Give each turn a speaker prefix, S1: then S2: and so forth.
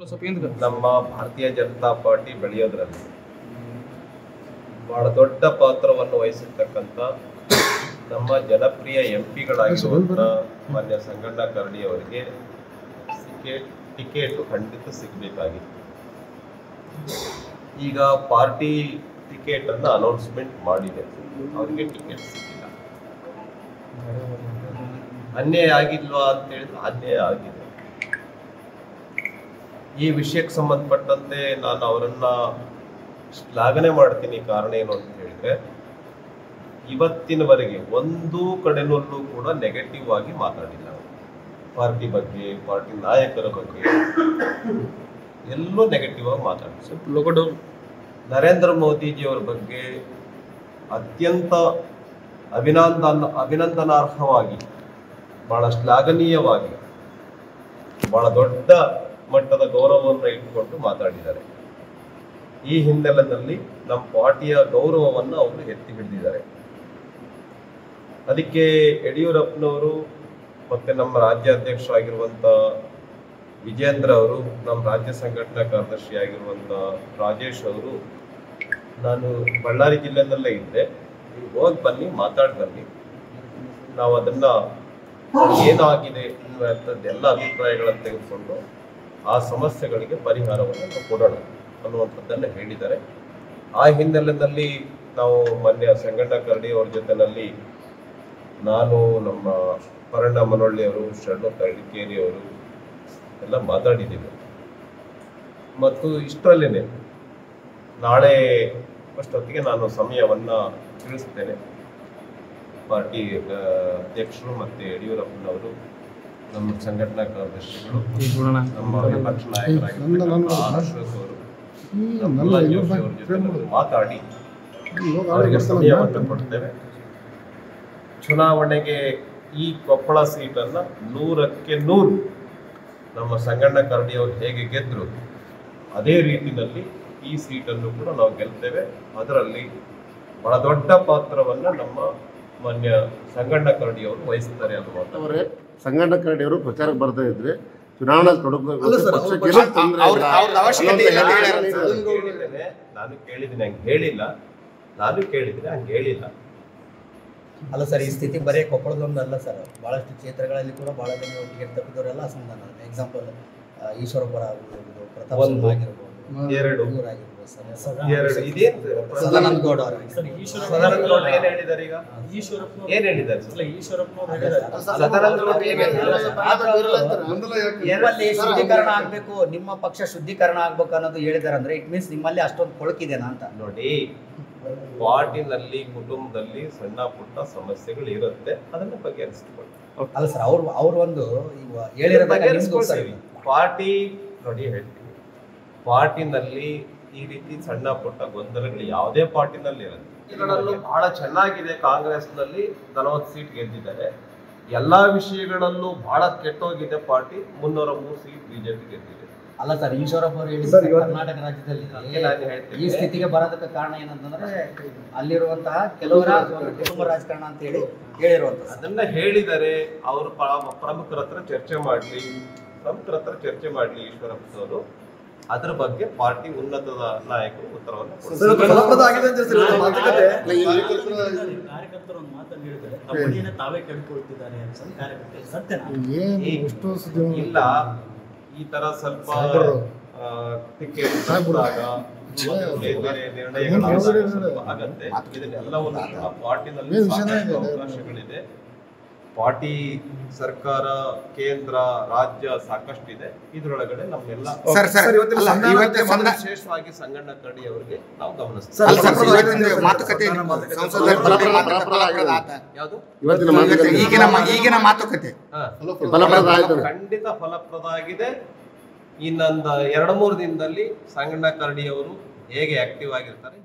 S1: ನಮ್ಮ ಭಾರತೀಯ ಜನತಾ ಪಾರ್ಟಿ ಬೆಳೆಯೋದ್ರಲ್ಲಿ ಬಹಳ ದೊಡ್ಡ ಪಾತ್ರವನ್ನು ವಹಿಸಿರ್ತಕ್ಕಂಥ ನಮ್ಮ ಜನಪ್ರಿಯ ಎಂ ಪಿಗಳಾಗಿರುವಂಥ ಮಾನ್ಯ ಸಂಗಣ್ಣ ಕರಡಿ ಅವರಿಗೆ ಟಿಕೆಟ್ ಖಂಡಿತ ಸಿಗಬೇಕಾಗಿತ್ತು. ಈಗ ಪಾರ್ಟಿ ಟಿಕೆಟ್ ಅನ್ನ ಅನೌನ್ಸ್ಮೆಂಟ್ ಮಾಡಿದೆ. ಅವರಿಗೆ ಟಿಕೆಟ್ ಸಿಕ್ಕಿಲ್ಲ. ಅನ್ಯಾಯ ಆಗಿಲ್ವಾ ಅಂತ ಹೇಳಿದ್ರೆ ಅನ್ಯಾಯ ಆಗಿದೆ. ಈ ವಿಷಯಕ್ಕೆ ಸಂಬಂಧಪಟ್ಟಂತೆ ನಾನು ಅವರನ್ನ ಶ್ಲಾಘನೆ ಮಾಡ್ತೀನಿ ಕಾರಣ ಏನು ಅಂತ ಹೇಳಿದ್ರೆ ಇವತ್ತಿನವರೆಗೆ ಒಂದು ಕಡೆನಲ್ಲೂ ಕೂಡ ನೆಗೆಟಿವ್ ಆಗಿ ಮಾತಾಡಿಲ್ಲ. ಪಾರ್ಟಿ ಬಗ್ಗೆ ಪಾರ್ಟಿ ನಾಯಕರ ಬಗ್ಗೆ ಎಲ್ಲೂ ನೆಗೆಟಿವ್ ಆಗಿ
S2: ಮಾತಾಡಿದ್ರು
S1: ನರೇಂದ್ರ ಮೋದಿಜಿಯವರ ಬಗ್ಗೆ ಅತ್ಯಂತ ಅಭಿನಂದನ ಅಭಿನಂದನಾರ್ಹವಾಗಿ ಬಹಳ ಶ್ಲಾಘನೀಯವಾಗಿ ಬಹಳ ದೊಡ್ಡ ಮಟ್ಟದ ಗೌರವವನ್ನು ಇಟ್ಟುಕೊಂಡು ಮಾತಾಡಿದ್ದಾರೆ. ಈ ಹಿನ್ನೆಲೆಯಲ್ಲಿ ನಮ್ಮ ಪಾರ್ಟಿಯ ಗೌರವವನ್ನು ಅವರು ಎತ್ತಿ ಹಿಡಿದಿದ್ದಾರೆ. ಅದಕ್ಕೆ ಯಡಿಯೂರಪ್ಪನವರು ಮತ್ತೆ ನಮ್ಮ ರಾಜ್ಯಾಧ್ಯಕ್ಷರಾಗಿರುವಂಥ ವಿಜೇಂದ್ರ ಅವರು, ನಮ್ಮ ರಾಜ್ಯ ಸಂಘಟನಾ ಕಾರ್ಯದರ್ಶಿ ಆಗಿರುವಂಥ ರಾಜೇಶ್ ಅವರು, ನಾನು ಬಳ್ಳಾರಿ ಜಿಲ್ಲೆಯಲ್ಲೇ ಇದ್ದೆ. ನೀವು ಹೋಗಿ ಬನ್ನಿ, ಮಾತಾಡಿ ಬನ್ನಿ. ನಾವು ಅದನ್ನ ಏನಾಗಿದೆ ಅನ್ನುವಂಥದ್ದು ಎಲ್ಲ ಅಭಿಪ್ರಾಯಗಳನ್ನು ತೆಗೆದುಕೊಂಡು ಆ ಸಮಸ್ಯೆಗಳಿಗೆ ಪರಿಹಾರವನ್ನು ಕೊಡೋಣ ಅನ್ನುವಂಥದ್ದನ್ನು ಹೇಳಿದ್ದಾರೆ. ಆ ಹಿನ್ನೆಲೆಯಲ್ಲಿ ನಾವು ಮೊನ್ನೆ ಸಂಗಣ್ಣ ಕರಡಿ ಅವ್ರ ಜೊತೆನಲ್ಲಿ ನಾನು ನಮ್ಮ ಪರಣ್ಣ ಮನೊಳ್ಳಿ ಅವರು ಶರಣು ತಳಿಕೇರಿ ಅವರು ಎಲ್ಲ ಮಾತಾಡಿದ್ದೀವಿ. ಮತ್ತು ಇಷ್ಟರಲ್ಲೇನೆ ನಾಳೆ ಅಷ್ಟೊತ್ತಿಗೆ ನಾನು ಸಮಯವನ್ನ ತಿಳಿಸ್ತೇನೆ. ಪಾರ್ಟಿ ಅಧ್ಯಕ್ಷರು ಮತ್ತೆ ಯಡಿಯೂರಪ್ಪನವರು ನಮ್ಮ ಸಂಘಟನಾ ಕಾರ್ಯದರ್ಶಿಗಳು ನಮ್ಮ ವಿಪಕ್ಷ ನಾಯಕರಾಗಿರ್ತಕ್ಕಂಥ ಅವರು ನಮ್ಮ ಅವ್ರ ಜೊತೆ ಮಾತಾಡಿ. ಅವರಿಗೆ ಸಮಯವನ್ನು ಕೊಡ್ತೇವೆ. ಚುನಾವಣೆಗೆ ಈ ಕೊಪ್ಪಳ ಸೀಟನ್ನ ನೂರಕ್ಕೆ ನೂರು ನಮ್ಮ ಸಂಗಣ್ಣ ಕರಡಿ ಹೇಗೆ ಗೆದ್ರು ಅದೇ ರೀತಿಯಲ್ಲಿ ಈ ಸೀಟನ್ನು ಕೂಡ ನಾವು ಗೆಲ್ತೇವೆ. ಅದರಲ್ಲಿ ಬಹಳ ದೊಡ್ಡ ಪಾತ್ರವನ್ನ ನಮ್ಮ ಮಾನ್ಯ ಸಂಗಣ್ಣ ಕರಡಿ ಅವರು ವಹಿಸ್ತಾರೆ
S3: ಅವರೇ? ಸಂಗಣ್ಣ ಕರಡಿಯವರು ಪ್ರಚಾರಕ್ಕೆ ಬರ್ತಾ ಇದ್ರೆ ಚುನಾವಣಾ
S1: ತೊಡಗು ನಾನು ಕೇಳಿದ್ದೀನಿ ಹಂಗೆ ಹೇಳಿಲ್ಲ. ನಾನು ಕೇಳಿದ್ರೆ ಹಂಗೆ ಹೇಳಿಲ್ಲ.
S4: ಅಲ್ಲ ಸರ್ ಈ ಸ್ಥಿತಿ ಬರೀ ಕೊಪ್ಪಳದೊಂದು ಅಲ್ಲ ಸರ್. ಬಹಳಷ್ಟು ಕ್ಷೇತ್ರಗಳಲ್ಲಿ ಕೂಡ ಬಹಳ ಜನ ಒಟ್ಟಿಗೆ ತಪ್ಪಿದವರೆಲ್ಲ ಅಸಮಾಧಾನ. ಎಕ್ಸಾಂಪಲ್ ಈಶ್ವರಪುರ ಆಗಿರ್ಬೋದು ಪ್ರತಾಪ್ ಆಗಿರ್ಬೋದು.
S1: ಎರಡು.
S4: ಇವರಾಗಿರ್ಬೋದು ಸರ್.
S1: ಎರಡು. ಇದೇನ್
S4: ಸದಾನಂದ ಗೌಡ ಅವರು
S1: ಸದಾನಂದ ಗೌಡ ಏನ್ ಹೇಳಿದ್ದಾರೆ ಈಗ? ಏನ್ ಹೇಳಿದ್ದಾರೆ ಸದಾನಂದ ಗೌಡ ಏನ್ ಹೇಳಿದ್ದಾರೆ?
S4: ನಿಮ್ಮಲ್ಲಿ ಶುದ್ಧೀಕರಣ ಆಗ್ಬೇಕು ನಿಮ್ಮ ಪಕ್ಷ ಶುದ್ಧೀಕರಣ ಆಗ್ಬೇಕು ಅನ್ನೋದು ಹೇಳಿದಾರೆ ಅಂದ್ರೆ ಇಟ್ ಮೀನ್ಸ್ ನಿಮ್ಮಲ್ಲಿ ಅಷ್ಟೊಂದು ಕೊಳಕಿದೆನಾ ಅಂತ.
S1: ನೋಡಿ ಪಾರ್ಟಿನಲ್ಲಿ ಕುಟುಂಬದಲ್ಲಿ ಸಣ್ಣ ಪುಟ್ಟ ಸಮಸ್ಯೆಗಳು ಇರುತ್ತೆ. ಅದನ್ನ ಬಗೆಹರಿಸಿಕೊಳ್ಳಿ.
S4: ಅಲ್ಲ ಸರ್ ಅವ್ರು ಅವ್ರ ಒಂದು ಈಗ
S1: ಬಗೆಹರಿಸ್ಕೊಳ್ತೀವಿ ಪಾರ್ಟಿ ನೋಡಿ ಹೇಳ್ತೀನಿ. ಪಾರ್ಟಿನಲ್ಲಿ ಈ ರೀತಿ ಸಣ್ಣ ಪುಟ್ಟ ಗೊಂದಲಗಳು ಯಾವುದೇ ಪಾರ್ಟಿನಲ್ಲಿ ಇರುತ್ತೆ ಬಹಳ ಚೆನ್ನಾಗಿದೆ ಕಾಂಗ್ರೆಸ್ನಲ್ಲಿ ನಲವತ್ತು ಸೀಟ್ ಗೆದ್ದಿದ್ದಾರೆ. ಎಲ್ಲಾ ವಿಷಯಗಳಲ್ಲೂ ಬಹಳ ಕೆಟ್ಟೋಗಿದೆ ಪಾರ್ಟಿ. ಮುನ್ನೂರ ಮೂರು ಸೀಟ್ ಬಿಜೆಪಿ ಗೆದ್ದಿದೆ.
S4: ಅಲ್ಲ ಸರ್ ಈಶ್ವರಪ್ಪ ಅವರು ಹೇಳಿದ
S3: ಸರ್,
S4: ಕರ್ನಾಟಕ ರಾಜ್ಯದಲ್ಲಿ. ಈ ಸ್ಥಿತಿಗೆ ಬರೋದಕ್ಕೆ ಕಾರಣ ಏನಂತಂದ್ರೆ ಅಲ್ಲಿರುವಂತಹ ಕೆಲವರ ಒಂದು ಕುಟುಂಬ ರಾಜಕಾರಣ ಅಂತ ಹೇಳಿ ಹೇಳಿರುವಂತ
S1: ಅದನ್ನ ಹೇಳಿದರೆ ಅವರು ಪ್ರಮುಖರ ಹತ್ರ ಚರ್ಚೆ ಮಾಡ್ಲಿ ಪ್ರಮುಖರ ಹತ್ರ ಚರ್ಚೆ ಮಾಡ್ಲಿ ಈಶ್ವರಪ್ಪನವರು ಅದ್ರ ಬಗ್ಗೆ ಪಾರ್ಟಿ ಉನ್ನತದ ನಾಯಕರು ಉತ್ತರವನ್ನು ಇಲ್ಲ ಈ ತರ ಸ್ವಲ್ಪ ಟಿಕೆಟ್ ಇದನ್ನೆಲ್ಲವನ್ನು ಪಾರ್ಟಿನಲ್ಲಿ ಸಾಕಷ್ಟು? ಅವಕಾಶಗಳಿದೆ. ಪಾರ್ಟಿ ಸರ್ಕಾರ ಕೇಂದ್ರ ರಾಜ್ಯ ಸಾಕಷ್ಟಿದೆ. ಇದ್ರೊಳಗಡೆ ನಮ್ಮೆಲ್ಲ ವಿಶೇಷವಾಗಿ ಸಂಗಣ್ಣ ಕರಡಿ ಅವರಿಗೆ ನಾವು
S5: ಸರ್,
S1: ಗಮನಿಸ್ತೀವಿ ಖಂಡಿತ ಫಲಪ್ರದ ಆಗಿದೆ. ಇನ್ನೊಂದು ಎರಡು ಮೂರು ದಿನದಲ್ಲಿ ಸಂಗಣ್ಣ ಕರಡಿ ಅವರು ಹೇಗೆ ಆಕ್ಟಿವ್ ಆಗಿರ್ತಾರೆ?